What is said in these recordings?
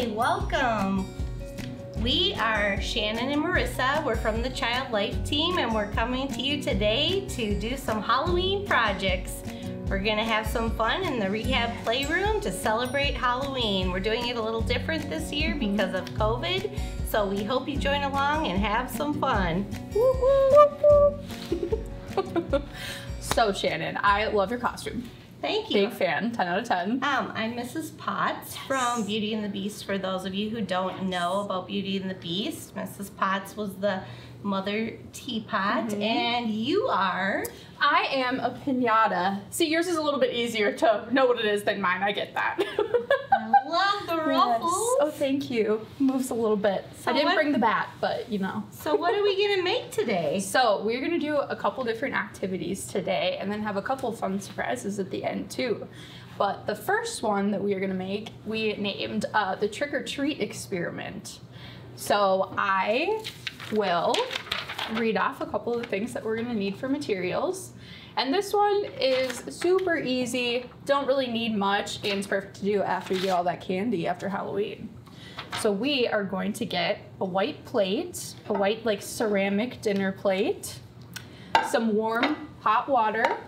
Hi, welcome. We are Shannon and Marissa. We're from the Child Life team and we're coming to you today to do some Halloween projects. We're gonna have some fun in the rehab playroom to celebrate Halloween. We're doing it a little different this year mm-hmm. because of COVID, so we hope you join along and have some fun. so Shannon, I love your costume. Thank you. Big fan, 10 out of 10. Um, I'm Mrs. Potts yes. from Beauty and the Beast. For those of you who don't know about Beauty and the Beast, Mrs. Potts was the mother teapot, mm-hmm. and you are. I am a pinata. See, yours is a little bit easier to know what it is than mine. I get that. I love the ruffles. Yes. Oh, thank you. Moves a little bit. So I didn't what, bring the bat, but you know. So what are we gonna make today? So we're gonna do a couple different activities today, and then have a couple fun surprises at the end too. But the first one that we are gonna make, we named uh, the trick or treat experiment. So I will read off a couple of the things that we're gonna need for materials. And this one is super easy, don't really need much, and it's perfect to do after you get all that candy after Halloween. So we are going to get a white plate, a white like ceramic dinner plate, some warm hot water,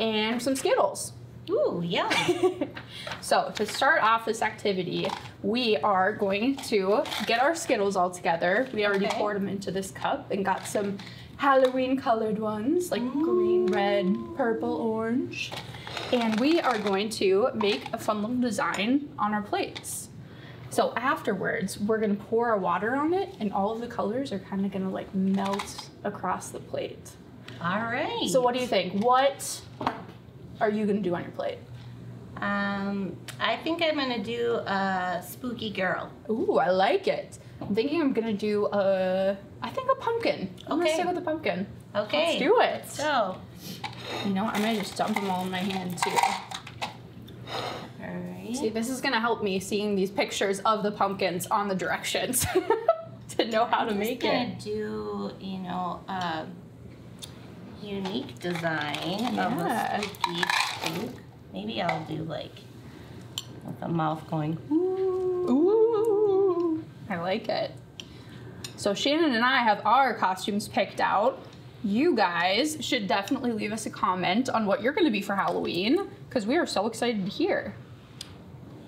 and some Skittles. Ooh, yeah. so to start off this activity, we are going to get our Skittles all together. We already okay. poured them into this cup and got some Halloween colored ones like Ooh. green, red, purple, orange. And we are going to make a fun little design on our plates. So afterwards, we're gonna pour our water on it and all of the colors are kind of gonna like melt across the plate. All right. So what do you think? What are you gonna do on your plate? Um, I think I'm gonna do a spooky girl. Ooh, I like it. I'm thinking I'm gonna do a, I think a pumpkin. I'm okay. gonna stick with a pumpkin. Okay. Let's do it. So, you know, I'm gonna just dump them all in my hand too. All right. See, this is gonna help me seeing these pictures of the pumpkins on the directions to know how I'm to make it. I'm do, you know, a unique design yeah. of a spooky spook. Maybe I'll do like with the mouth going. Ooh. Ooh. I like it. So Shannon and I have our costumes picked out. You guys should definitely leave us a comment on what you're going to be for Halloween because we are so excited to hear.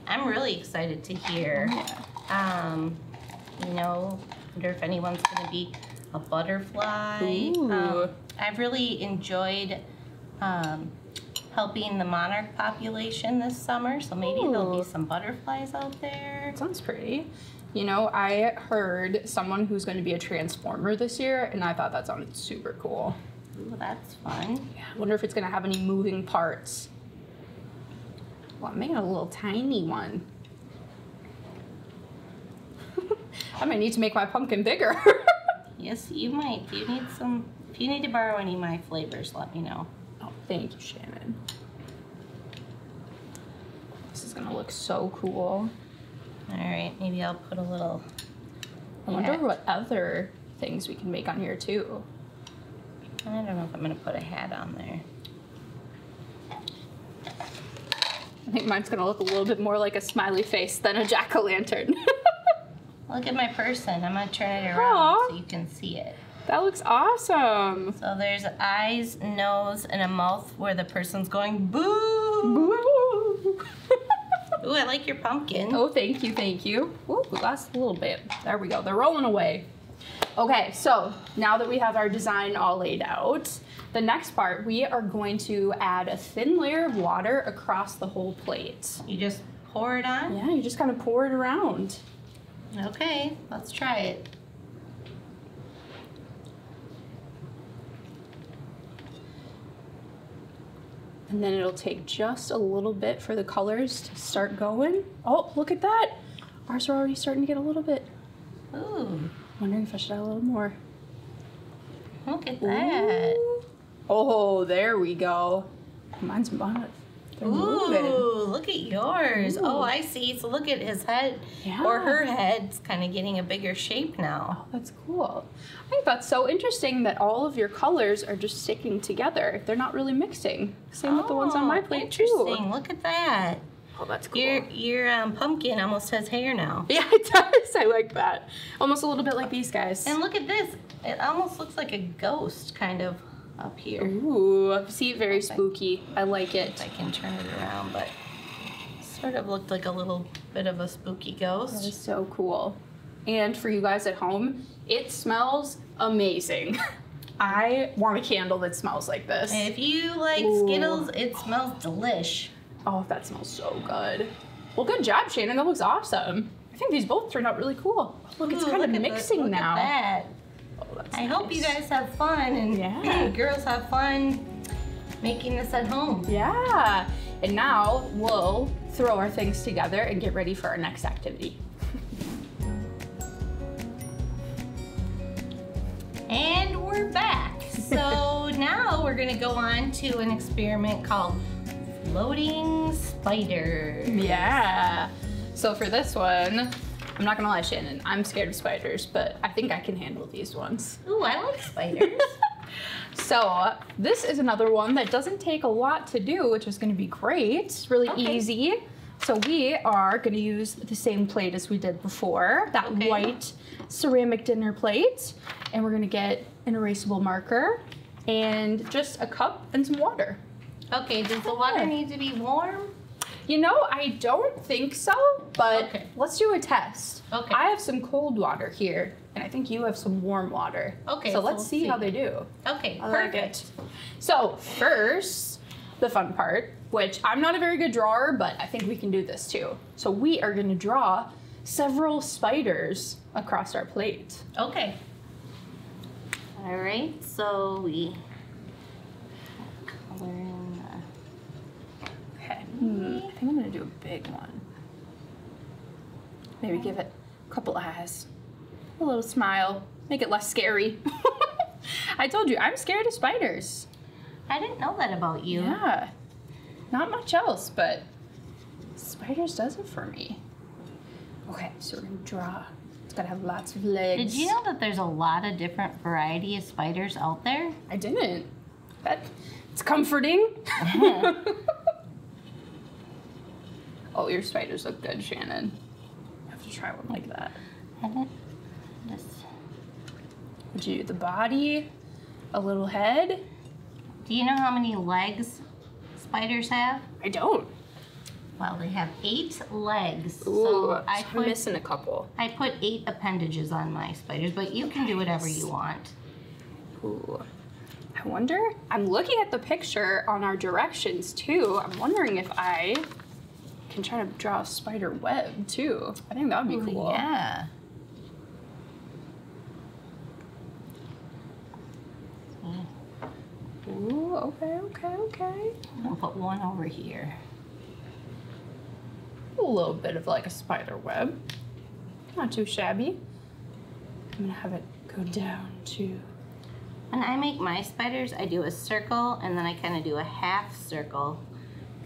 I'm really excited to hear. Yeah. Um, you know, wonder if anyone's going to be a butterfly. Um, I've really enjoyed um, helping the monarch population this summer, so maybe Ooh. there'll be some butterflies out there. Sounds pretty. You know, I heard someone who's going to be a transformer this year, and I thought that sounded super cool. Ooh, that's fun. Yeah, I wonder if it's going to have any moving parts. Well, I'm making a little tiny one. I might need to make my pumpkin bigger. yes, you might. You need some, if you need to borrow any of my flavors, let me know. Oh, thank you, Shannon. This is gonna look so cool. All right, maybe I'll put a little. I wonder hat. what other things we can make on here too. I don't know if I'm gonna put a hat on there. I think mine's gonna look a little bit more like a smiley face than a jack-o'-lantern. look at my person. I'm gonna turn it around Aww. so you can see it. That looks awesome. So there's eyes, nose, and a mouth where the person's going boo. Boo. Ooh, I like your pumpkin. Oh, thank you, thank you. Ooh, we lost a little bit. There we go. They're rolling away. Okay, so now that we have our design all laid out, the next part, we are going to add a thin layer of water across the whole plate. You just pour it on? Yeah, you just kind of pour it around. Okay, let's try it. And then it'll take just a little bit for the colors to start going. Oh, look at that. Ours are already starting to get a little bit. Ooh. Wondering if I should add a little more. Look at that. Ooh. Oh, there we go. Mine's bonnet. They're Ooh, moving. look at yours. Ooh. Oh, I see. So look at his head yeah. or her head's kind of getting a bigger shape now. Oh, that's cool. I think that's so interesting that all of your colors are just sticking together. They're not really mixing. Same oh, with the ones on my plate interesting. too. Interesting. Look at that. Oh, that's cool. Your your um, pumpkin almost has hair now. yeah, it does. I like that. Almost a little bit like these guys. And look at this. It almost looks like a ghost kind of up here. Ooh, see, very spooky. I like it. I can turn it around, but sort of looked like a little bit of a spooky ghost. is so cool. And for you guys at home, it smells amazing. I want a candle that smells like this. And if you like Ooh. Skittles, it smells delish. Oh, that smells so good. Well, good job, Shannon. That looks awesome. I think these both turned out really cool. Look, it's kind look of the- mixing look now. At that. That's I hope you guys have fun and Yeah. girls have fun making this at home. Yeah. And now we'll throw our things together and get ready for our next activity. And we're back. So now we're gonna go on to an experiment called floating spiders. Yeah. So for this one, I'm not gonna lie, Shannon, I'm scared of spiders, but I think I can handle these ones. Ooh, I like spiders. So this is another one that doesn't take a lot to do, which is gonna be great. It's really Okay. easy. So we are gonna use the same plate as we did before, that Okay. white ceramic dinner plate. And we're gonna get an erasable marker and just a cup and some water. okay, does the water need to be warm? You know, I don't think so, but Okay. let's do a test. Okay. I have some cold water here, and I think you have some warm water. Okay, So so let's we'll see, see. how they do. Okay, I like perfect. it. So first, the fun part, which I'm not a very good drawer, but I think we can do this too. So we are going to draw several spiders across our plate. Okay. All right, so we color in the Okay. Hmm, I think I'm to do a big one. Maybe give it a couple eyes, a little smile, make it less scary. I told you, I'm scared of spiders. I didn't know that about you. Yeah. Not much else, but spiders does it for me. Okay, so we're gonna draw. It's gotta have lots of legs. Did you know that there's a lot of different variety of spiders out there? I didn't. That it's comforting. oh, your spiders look good, Shannon. I have to try one like that. Would you do the body, a little head? Do you know how many legs spiders have? I don't. Well, they have eight legs. Ooh, so I I'm put missing a couple. I put eight appendages on my spiders, but you can do whatever you want. Ooh. I wonder, I'm looking at the picture on our directions too. I'm wondering if I can try to draw a spider web too. I think that would be cool. Yeah. Ooh, okay, okay, okay. I'm gonna put one over here. A little bit of like a spider web. Not too shabby. I'm gonna have it go down too. When I make my spiders, I do a circle and then I kind of do a half circle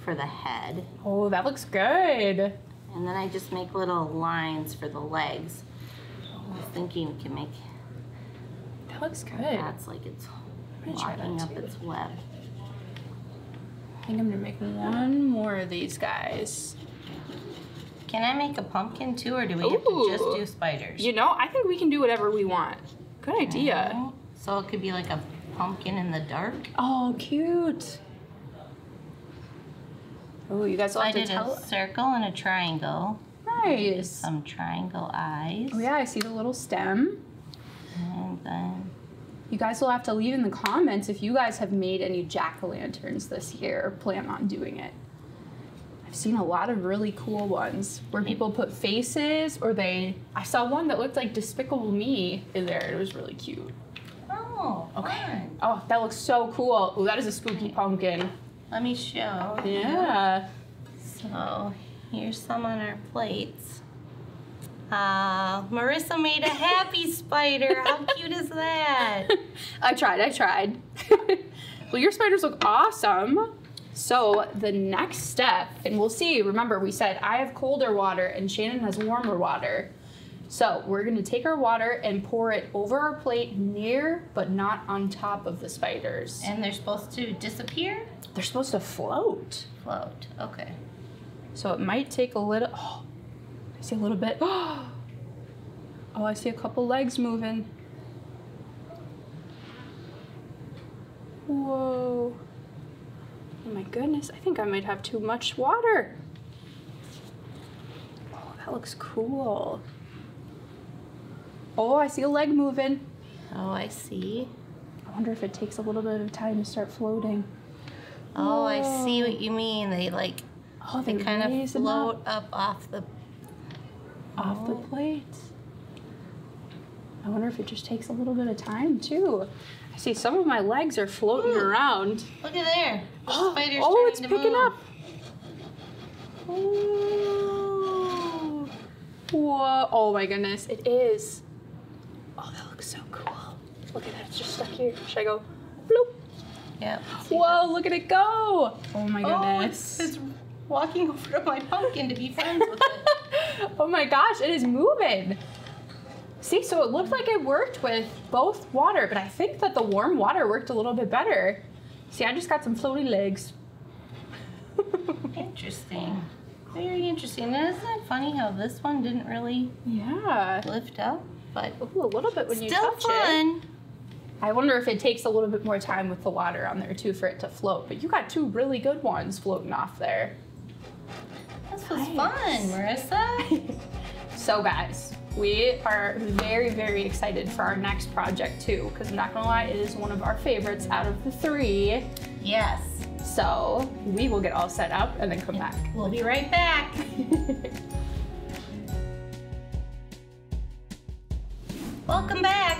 for the head. Oh, that looks good. And then I just make little lines for the legs. I was thinking we can make That looks good. that's like it's I'm gonna try locking up its web. I think I'm gonna make one more of these guys. Can I make a pumpkin too, or do we have to just do spiders? You know, I think we can do whatever we want. Good idea. So it could be like a pumpkin in the dark. Oh, cute. Oh, you guys So will I have to did tell. a circle and a triangle. Nice. Some triangle eyes. Oh yeah, I see the little stem. And then You guys will have to leave in the comments if you guys have made any jack o' lanterns this year or plan on doing it. I've seen a lot of really cool ones where people put faces or they. I saw one that looked like Despicable Me in there. It was really cute. oh, fun. Oh, that looks so cool. Oh, that is a spooky pumpkin. Let me show. you. Yeah. So here's some on our plates. Uh, Marissa made a happy spider. How cute is that? I tried, I tried. well, your spiders look awesome. So the next step, and we'll see, remember we said I have colder water and Shannon has warmer water. So we're gonna take our water and pour it over our plate near, but not on top of the spiders. And they're supposed to disappear? They're supposed to float. Float. Okay. So it might take a little. Oh, I see a little bit. Oh, I see a couple legs moving. Whoa. Oh my goodness, I think I might have too much water. Oh, that looks cool. Oh, I see a leg moving. Oh, I see. I wonder if it takes a little bit of time to start floating. Oh, I see what you mean. They like Oh, they they kind of float up up off the. off the Oh. plate. I wonder if it just takes a little bit of time too. I see some of my legs are floating Ooh. around. Look at there. The Oh, spider's oh, it's to picking move. up. Ooh. Whoa. Oh my goodness, it is. Oh, that looks so cool. Look at that, it's just stuck here. Should I go? Bloop. Yeah. Whoa, look at it go. Oh my Oh, goodness. it's, it's walking over to my pumpkin to be friends with it. oh my gosh, it is moving. See, so it looked like it worked with both water, but I think that the warm water worked a little bit better. See, I just got some floaty legs. Interesting. Very interesting. And isn't it funny how this one didn't really yeah. lift up? But Ooh, a little bit when you still touch it. fun. I wonder if it takes a little bit more time with the water on there too for it to float. But you got two really good ones floating off there. This was Nice. fun, Marissa. So guys, we are very, very excited for our next project too, because I'm not gonna lie, it is one of our favorites out of the three. yes. So we will get all set up and then come back. We'll be right back. Welcome back.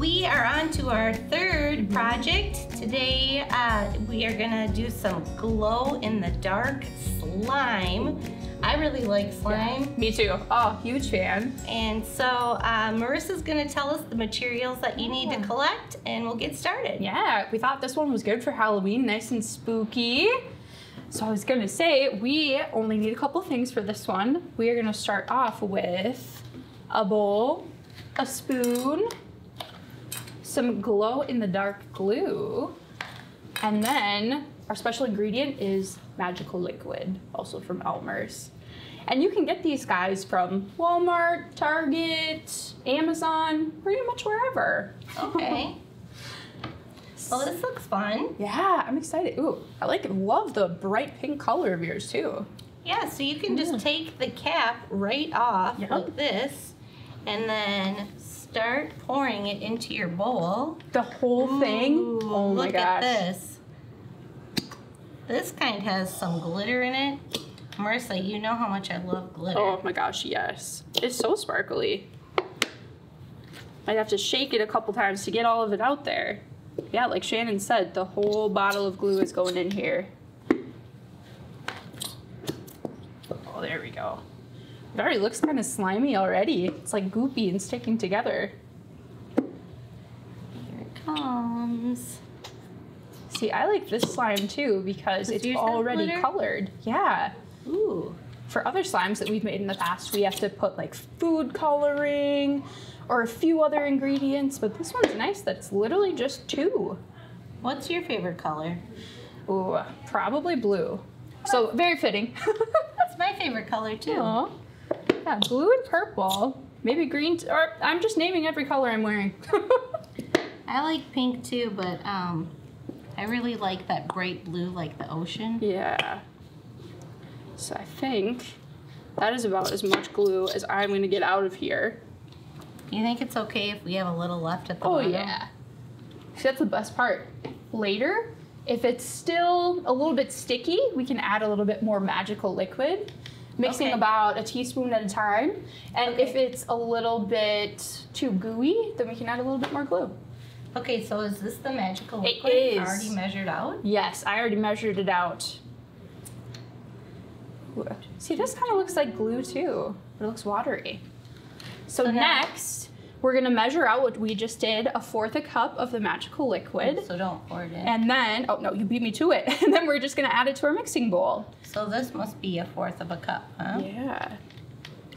We are on to our third project. Today uh, we are gonna do some glow in the dark slime. I really like slime. Me too. Oh, huge fan. And so uh, Marissa's gonna tell us the materials that you need to collect and we'll get started. Yeah, we thought this one was good for Halloween, nice and spooky. So I was gonna say, we only need a couple things for this one. We are gonna start off with a bowl, a spoon, some glow in the dark glue, and then our special ingredient is magical liquid, also from Elmer's. And you can get these guys from Walmart, Target, Amazon, pretty much wherever. Okay. well, this looks fun. Yeah, I'm excited. Ooh, I like love the bright pink color of yours too. Yeah, so you can just Yeah. take the cap right off Yep. like this and then start pouring it into your bowl. The whole thing. Ooh, Oh my look gosh. at this. This kind has some glitter in it. Marissa, you know how much I love glitter. Oh my gosh, yes. It's so sparkly. I'd have to shake it a couple times to get all of it out there. Yeah, like Shannon said, the whole bottle of glue is going in here. Oh, there we go. It already looks kind of slimy already. It's like goopy and sticking together. Here it comes. See, I like this slime too because it's already colored. Yeah. Ooh. For other slimes that we've made in the past, we have to put like food coloring or a few other ingredients, but this one's nice that's literally just two. What's your favorite color? Ooh, probably blue. So very fitting. That's my favorite color too. Aw. Yeah, blue and purple. Maybe green, or I'm just naming every color I'm wearing. I like pink too, but um, I really like that bright blue like the ocean. yeah. So I think that is about as much glue as I'm gonna get out of here. Do you think it's okay if we have a little left at the Oh bottom? yeah. See, that's the best part. Later, if it's still a little bit sticky, we can add a little bit more magical liquid, mixing Okay. about a teaspoon at a time. And if it's a little bit too gooey, then we can add a little bit more glue. Okay, so is this the magical liquid is. already measured out? Yes, I already measured it out. See, this kind of looks like glue too. But it looks watery. So, So next, we're gonna measure out what we just did, a fourth a cup of the magical liquid. So don't pour it in. And then, oh no, you beat me to it. And then we're just gonna add it to our mixing bowl. so this must be a fourth of a cup, huh? Yeah.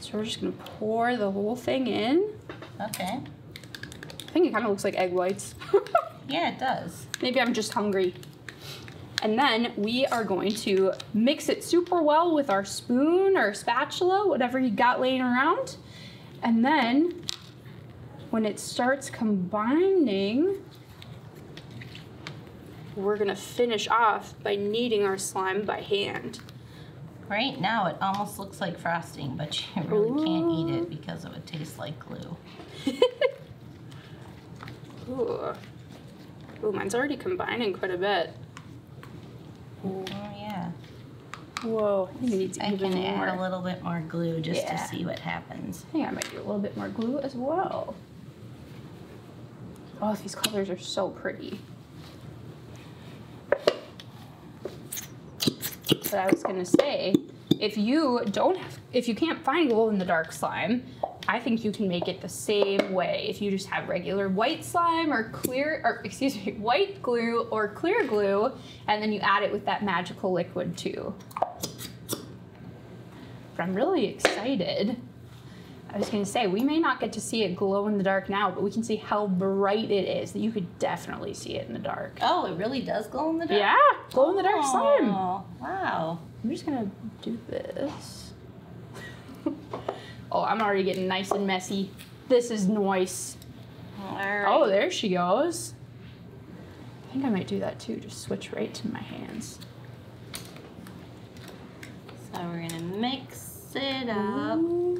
So we're just gonna pour the whole thing in. Okay. I think it kind of looks like egg whites. Yeah, it does. Maybe I'm just hungry. And then we are going to mix it super well with our spoon or spatula, whatever you got laying around. And then when it starts combining, we're gonna finish off by kneading our slime by hand. Right now, it almost looks like frosting, but you really can't eat it because it would taste like glue. Ooh. Ooh, mine's already combining quite a bit. Oh yeah. Whoa, I think I even can more. add a little bit more glue just Yeah. to see what happens. I think I might do a little bit more glue as well. Oh, these colors are so pretty. But I was gonna say, if you don't, have, if you can't find glow in the dark slime, I think you can make it the same way. If you just have regular white slime or clear, or excuse me, white glue or clear glue, and then you add it with that magical liquid too. But I'm really excited. I was gonna say, we may not get to see it glow in the dark now, but we can see how bright it is that you could definitely see it in the dark. Oh, it really does glow in the dark? Yeah, glow in the dark slime. Oh, wow. I'm just gonna do this. oh, I'm already getting nice and messy. This is right. Oh, there she goes. I think I might do that too, just switch right to my hands. So we're gonna mix it up. Ooh.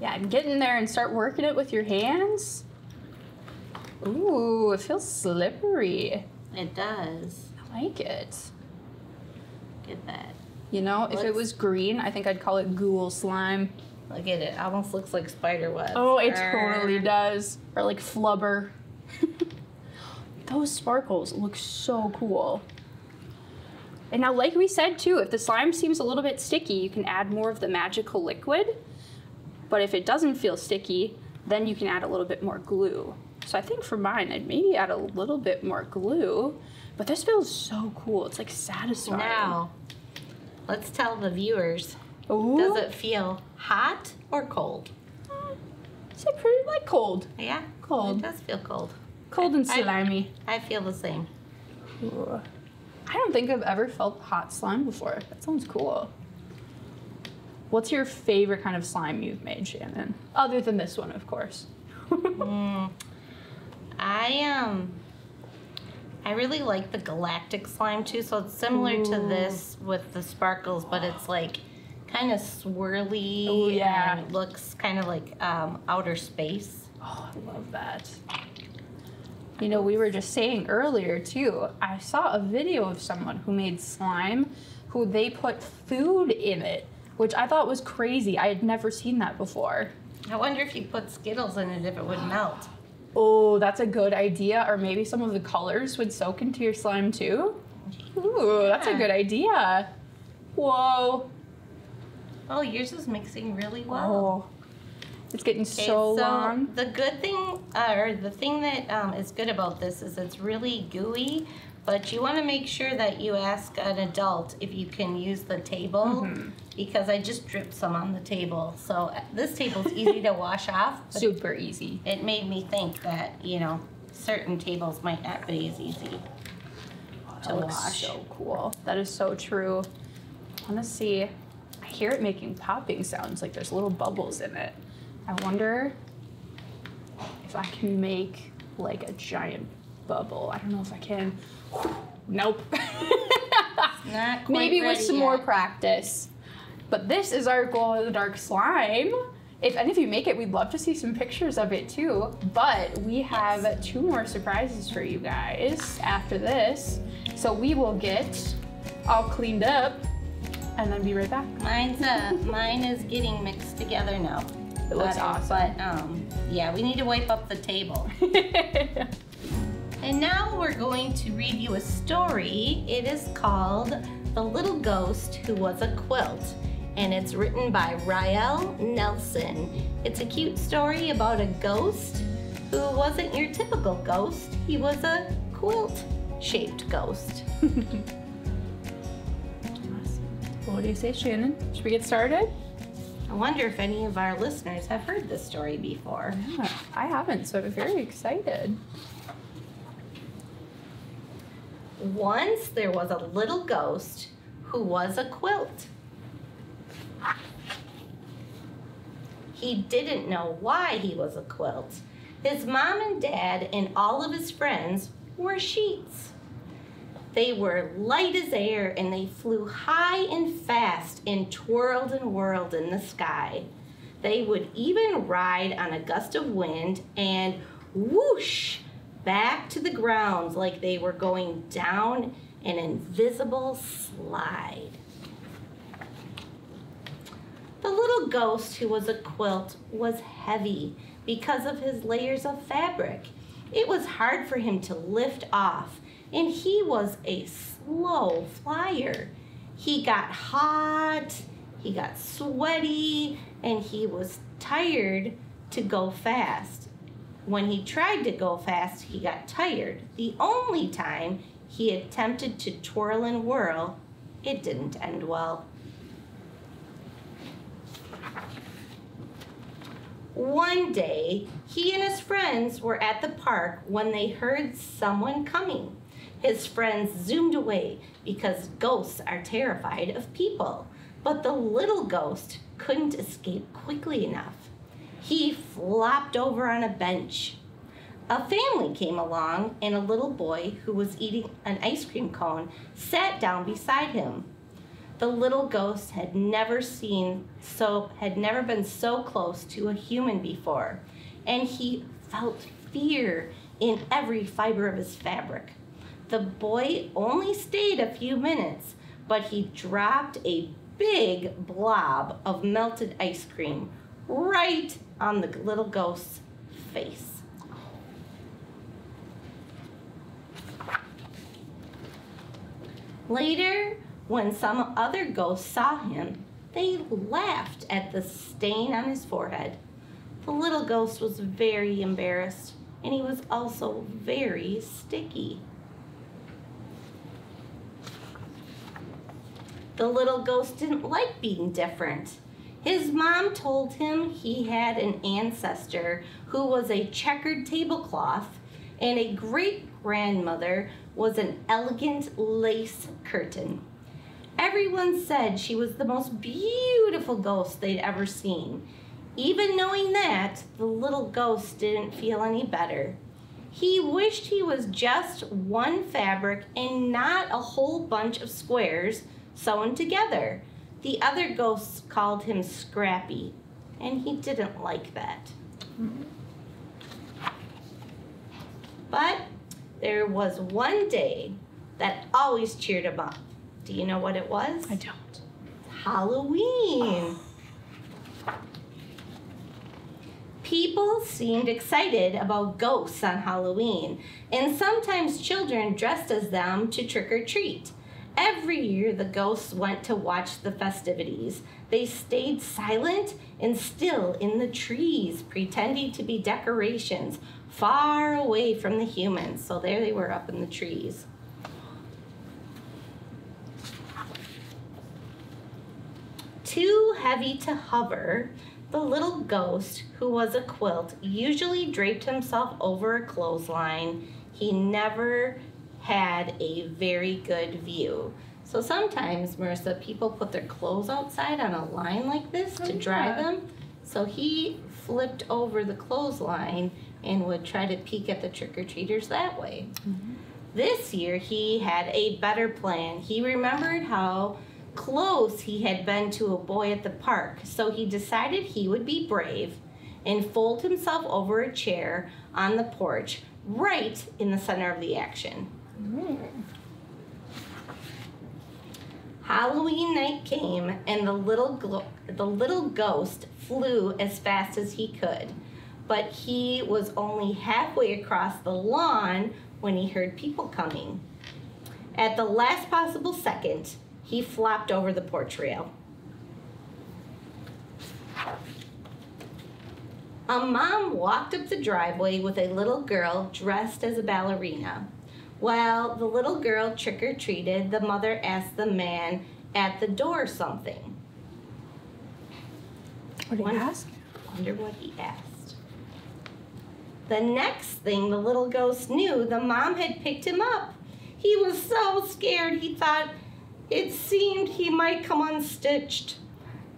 Yeah, and get in there and start working it with your hands. Ooh, it feels slippery. It does. I like it. Get that. You know, if it was green, I think I'd call it ghoul slime. Look at it. Almost looks like spider webs. Oh, it Arr. totally does. Or like flubber. Those sparkles look so cool. And now, like we said too, if the slime seems a little bit sticky, you can add more of the magical liquid. But if it doesn't feel sticky, then you can add a little bit more glue. So I think for mine, I'd maybe add a little bit more glue. But this feels so cool. It's like satisfying. Now, let's tell the viewers. Ooh. Does it feel hot or cold? It's like pretty like cold. Yeah, Cold. It does feel cold. Cold and I- slimy. I feel the same. Ooh. I don't think I've ever felt hot slime before. That sounds cool. What's your favorite kind of slime you've made, Shannon? Other than this one, of course. Mm. I um I really like the galactic slime too, so it's similar to this with the sparkles, but it's like kind of swirly Ooh, yeah. and it looks kind of like um, outer space. Oh, I love that. You know, we were just saying earlier too, I saw a video of someone who made slime who they put food in it, which I thought was crazy. I had never seen that before. I wonder if you put Skittles in it if it would melt. Oh, that's a good idea. Or maybe some of the colors would soak into your slime too. Ooh, that's a good idea. Whoa. Oh, yours is mixing really well. Oh. It's getting Okay, so, long. The good thing, uh, or the thing that um, is good about this is it's really gooey, but you want to make sure that you ask an adult if you can use the table Mhm. because I just dripped some on the table. So uh, this table's easy to wash off. Super easy. it made me think that, you know, certain tables might not be as easy. That to looks wash. so cool. That is so true. I want to see. I hear it making popping sounds like there's little bubbles in it. I wonder if I can make like a giant bubble. I don't know if I can. Nope. Maybe with some more practice. But this is our glow in the dark slime. If any of you make it, we'd love to see some pictures of it too. But we have two more surprises for you guys after this. So we will get all cleaned up and then be right back. Mine's uh, mine is getting mixed together now. It looks But- awesome. But um, yeah, we need to wipe up the table. And now we're going to read you a story. It is called The Little Ghost Who Was a Quilt, and it's written by Riel Nason. It's a cute story about a ghost who wasn't your typical ghost, he was a quilt shaped ghost. what do you say, Shannon? Should we get started? I wonder if any of our listeners have heard this story before. Yeah, I haven't, so I'm very excited. Once there was a little ghost who was a quilt. He didn't know why he was a quilt. His mom and dad and all of his friends were sheets. They were light as air and they flew high and fast and twirled and whirled in the sky. They would even ride on a gust of wind and whoosh back to the ground like they were going down an invisible slide. The little ghost who was a quilt was heavy because of his layers of fabric. It was hard for him to lift off and he was a slow flyer. He got hot, he got sweaty, and he was tired to go fast. When he tried to go fast, he got tired. The only time he attempted to twirl and whirl, it didn't end well. One day, he and his friends were at the park when they heard someone coming. His friends zoomed away because ghosts are terrified of people. But the little ghost couldn't escape quickly enough. He flopped over on a bench. A family came along, and a little boy who was eating an ice cream cone sat down beside him. The little ghost had never seen so had never been so close to a human before, and he felt fear in every fiber of his fabric. The boy only stayed a few minutes, but he dropped a big blob of melted ice cream right on the little ghost's face. Later, when some other ghosts saw him, they laughed at the stain on his forehead. The little ghost was very embarrassed, and he was also very sticky. The little ghost didn't like being different. His mom told him he had an ancestor who was a checkered tablecloth and a great grandmother was an elegant lace curtain. Everyone said she was the most beautiful ghost they'd ever seen. Even knowing that, the little ghost didn't feel any better. He wished he was just one fabric and not a whole bunch of squares sewn together. The other ghosts called him Scrappy, and he didn't like that. But there was one day that always cheered him up. Do you know what it was? I don't. Halloween. People seemed excited about ghosts on Halloween, and sometimes children dressed as them to trick or treat. Every year, the ghosts went to watch the festivities. They stayed silent and still in the trees, pretending to be decorations far away from the humans. So there they were up in the trees. Too heavy to hover, the little ghost, who was a quilt, usually draped himself over a clothesline. He never had a very good view. So sometimes, Marissa, people put their clothes outside on a line like this to Oh, dry yeah. them. So he flipped over the clothesline and would try to peek at the trick or treaters that way. Mm-hmm. This year, he had a better plan. He remembered how close he had been to a boy at the park, so he decided he would be brave and fold himself over a chair on the porch right in the center of the action. Halloween night came, and the little the little ghost flew as fast as he could, but he was only halfway across the lawn when he heard people coming. At the last possible second, he flopped over the porch rail. A mom walked up the driveway with a little girl dressed as a ballerina. While the little girl trick or treated, the mother asked the man at the door something. What did One- you ask? Wonder what he asked. The next thing the little ghost knew, the mom had picked him up. He was so scared he thought it seemed he might come unstitched.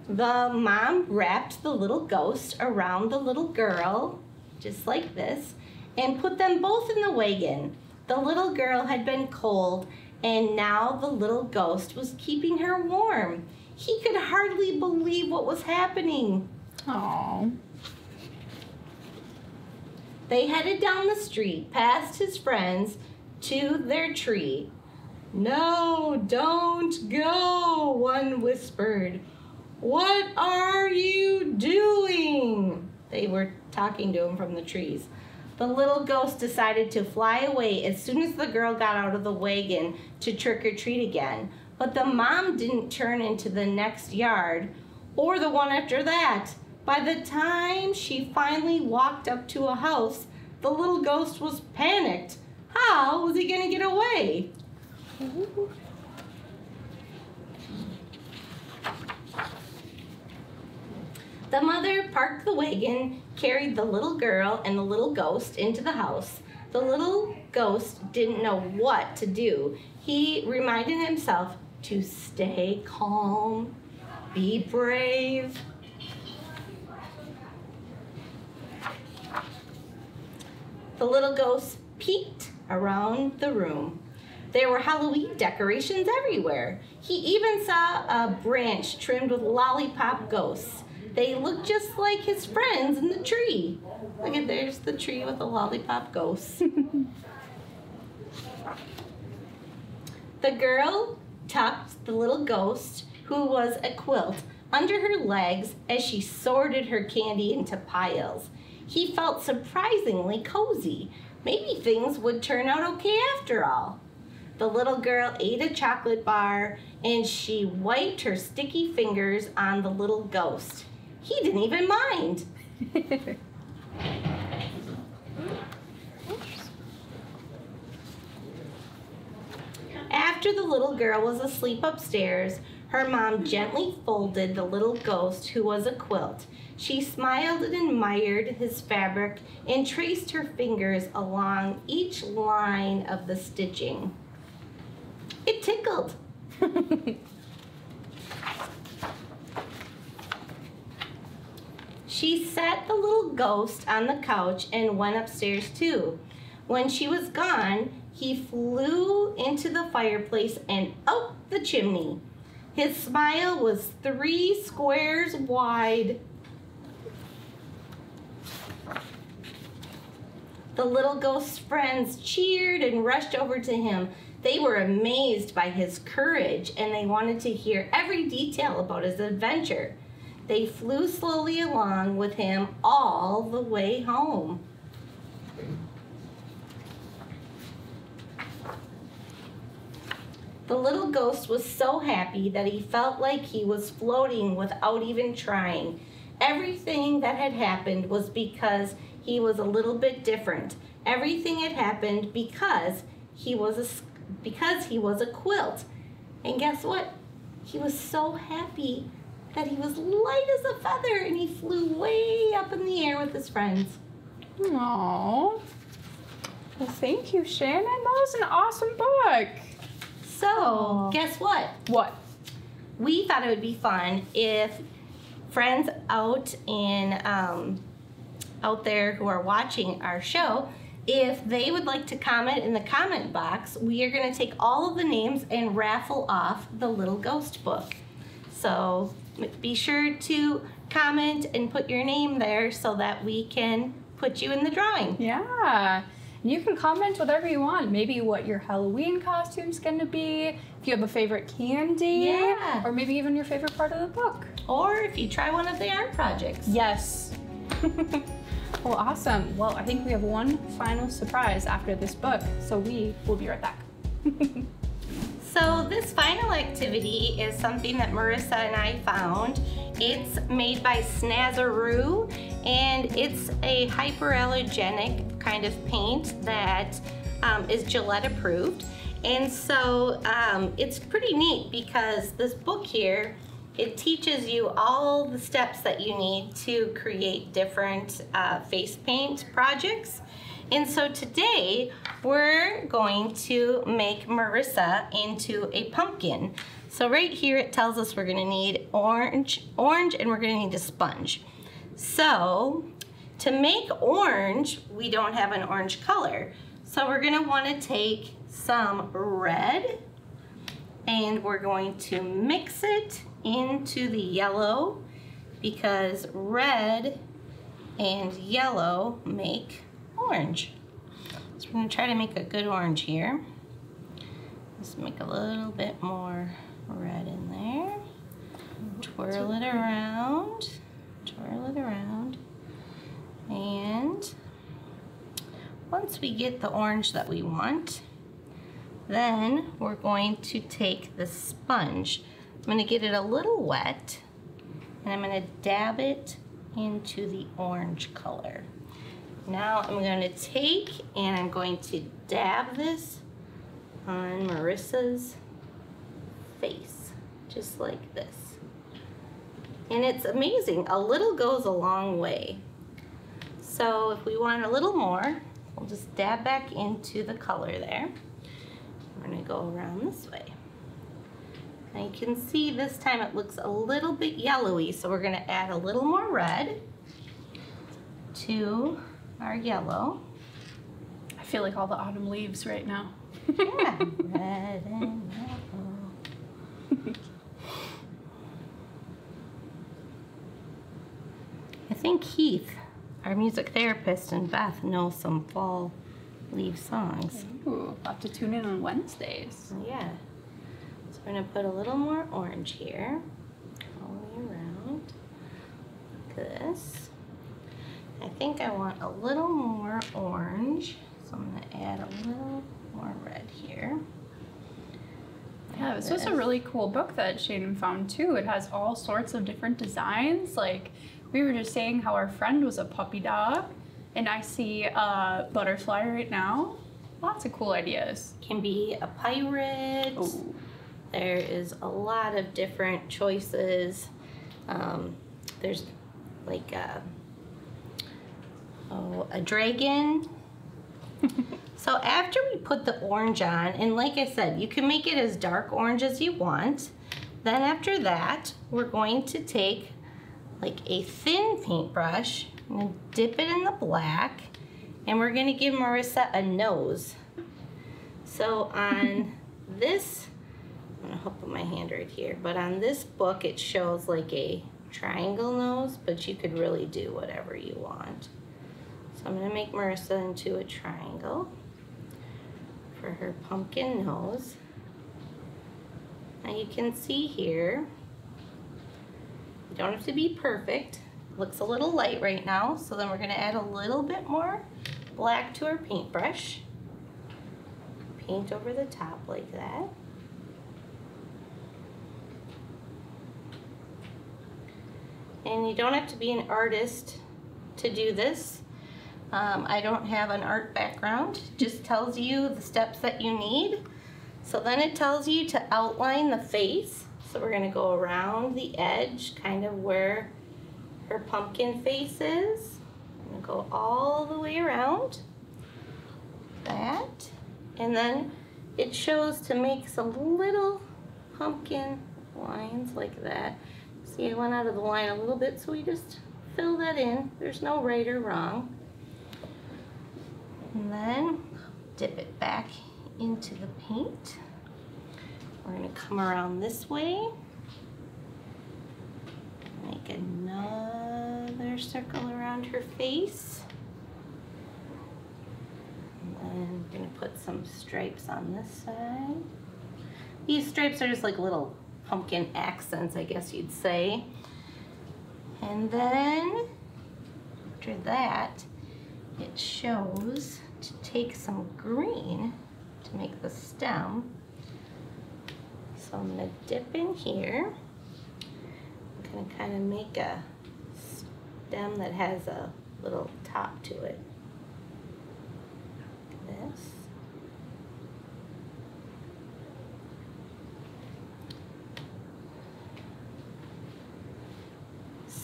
The mom wrapped the little ghost around the little girl, just like this, and put them both in the wagon. The little girl had been cold, and now the little ghost was keeping her warm. He could hardly believe what was happening. Aww. They headed down the street past his friends to their tree. No, don't go, one whispered. What are you doing? They were talking to him from the trees. The little ghost decided to fly away as soon as the girl got out of the wagon to trick or treat again. But the mom didn't turn into the next yard or the one after that. By the time she finally walked up to a house, the little ghost was panicked. How was he going to get away? The mother parked the wagon, carried the little girl and the little ghost into the house. The little ghost didn't know what to do. He reminded himself to stay calm, be brave. The little ghost peeked around the room. There were Halloween decorations everywhere. He even saw a branch trimmed with lollipop ghosts. They look just like his friends in the tree. Look at there's the tree with the lollipop ghosts. the girl tucked the little ghost, who was a quilt, under her legs as she sorted her candy into piles. He felt surprisingly cozy. Maybe things would turn out okay after all. The little girl ate a chocolate bar and she wiped her sticky fingers on the little ghost. He didn't even mind. After the little girl was asleep upstairs, her mom gently folded the little ghost who was a quilt. She smiled and admired his fabric and traced her fingers along each line of the stitching. It tickled. She set the little ghost on the couch and went upstairs too. When she was gone, he flew into the fireplace and up the chimney. His smile was three squares wide. The little ghost's friends cheered and rushed over to him. They were amazed by his courage and they wanted to hear every detail about his adventure. They flew slowly along with him all the way home. The little ghost was so happy that he felt like he was floating without even trying. Everything that had happened was because he was a little bit different. Everything had happened because he was a because he was a quilt. And guess what? He was so happy that he was light as a feather and he flew way up in the air with his friends. Aww. Well, thank you, Shannon. That was an awesome book. So, Aww. guess what? What? We thought it would be fun if friends out in um, out there who are watching our show, if they would like to comment in the comment box, we are going to take all of the names and raffle off the little ghost book. So be sure to comment and put your name there so that we can put you in the drawing. Yeah. You can comment whatever you want. Maybe what your Halloween costume's going to be, if you have a favorite candy, yeah. or maybe even your favorite part of the book. Or if you try one of the art projects. Yes. well, awesome. Well, I think we have one final surprise after this book, so we will be right back. So this final activity is something that Marissa and I found. It's made by Snazaroo and it's a hyperallergenic kind of paint that um, is Gillette approved. And so um, it's pretty neat because this book here, it teaches you all the steps that you need to create different uh, face paint projects. And so today we're going to make Marissa into a pumpkin. So right here it tells us we're gonna need orange, orange and we're gonna need a sponge. So to make orange, we don't have an orange color. So we're gonna wanna take some red and we're going to mix it into the yellow because red and yellow make orange. So we're gonna try to make a good orange here. Just make a little bit more red in there. Twirl it around, twirl it around. And once we get the orange that we want, then we're going to take the sponge. I'm gonna get it a little wet and I'm gonna dab it into the orange color. Now I'm gonna take and I'm going to dab this on Marissa's face, just like this. And it's amazing, a little goes a long way. So if we want a little more, we'll just dab back into the color there. We're gonna go around this way. Now you can see this time it looks a little bit yellowy, so we're gonna add a little more red to our yellow. I feel like all the autumn leaves right now. Yeah, red and yellow. I think Heath, our music therapist, and Beth know some fall leaf songs. Ooh, have to tune in on Wednesdays. Yeah. So we're gonna put a little more orange here, all the way around, like this. I think I want a little more orange, so I'm gonna add a little more red here. Yeah, this was a really cool book that Shannon found too. It has all sorts of different designs. Like we were just saying how our friend was a puppy dog, and I see a butterfly right now. Lots of cool ideas. Can be a pirate. Ooh. There is a lot of different choices. Um, there's like a, oh, a dragon. so after we put the orange on, and like I said, you can make it as dark orange as you want. Then after that, we're going to take like a thin paintbrush and dip it in the black, and we're gonna give Marissa a nose. So on this I'm gonna help put my hand right here, but on this book it shows like a triangle nose, but you could really do whatever you want. So I'm gonna make Marissa into a triangle for her pumpkin nose. Now you can see here, you don't have to be perfect. Looks a little light right now, so then we're gonna add a little bit more black to our paintbrush. Paint over the top like that. And you don't have to be an artist to do this. Um, I don't have an art background, just tells you the steps that you need. So then it tells you to outline the face. So we're gonna go around the edge, kind of where her pumpkin face is. I'm gonna go all the way around that. And then it shows to make some little pumpkin lines like that. See, I went out of the line a little bit, so we just fill that in. There's no right or wrong. And then dip it back into the paint. We're gonna come around this way. Make another circle around her face. And then we're gonna put some stripes on this side. These stripes are just like little pumpkin accents, I guess you'd say. And then after that, it shows to take some green to make the stem. So I'm gonna dip in here. I'm gonna kind of make a stem that has a little top to it. Like this.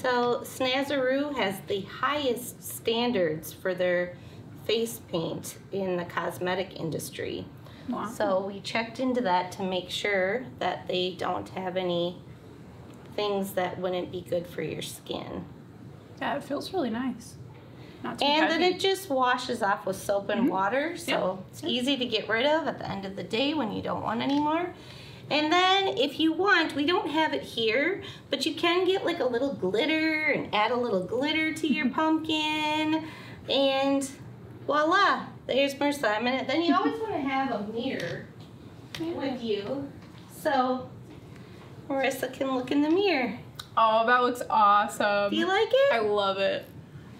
So Snazaroo has the highest standards for their face paint in the cosmetic industry. Wow. So we checked into that to make sure that they don't have any things that wouldn't be good for your skin. yeah, it feels really nice. Not too And heavy. then it just washes off with soap and Mhm. water, so Yep. it's easy to get rid of at the end of the day when you don't want any more. And then if you want, we don't have it here, but you can get like a little glitter and add a little glitter to your pumpkin. And voila, there's Marissa. I mean, then you always want to have a mirror with you. So Marissa can look in the mirror. Oh, that looks awesome. Do you like it? I love it.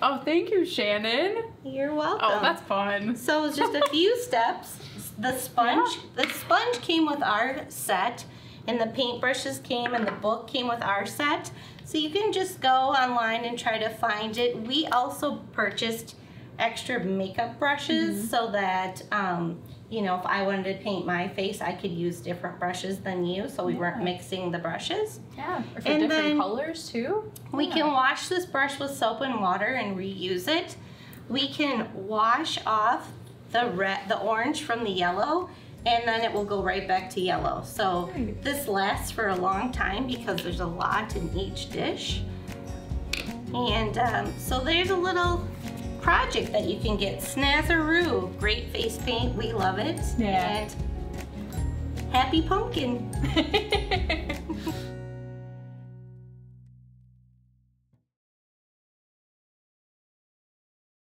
Oh, thank you, Shannon. You're welcome. Oh, that's fun. So it's just a few steps. The sponge, the sponge came with our set, and the paintbrushes came, and the book came with our set. So you can just go online and try to find it. We also purchased extra makeup brushes so that, um, you know, if I wanted to paint my face, I could use different brushes than you, so we weren't mixing the brushes. Yeah, or for And different colors too. We Yeah. can wash this brush with soap and water and reuse it. We can wash off the red, the orange from the yellow, and then it will go right back to yellow. So this lasts for a long time because there's a lot in each dish. And um, so there's a little project that you can get. Snazaroo, great face paint. We love it. Yeah. And happy pumpkin.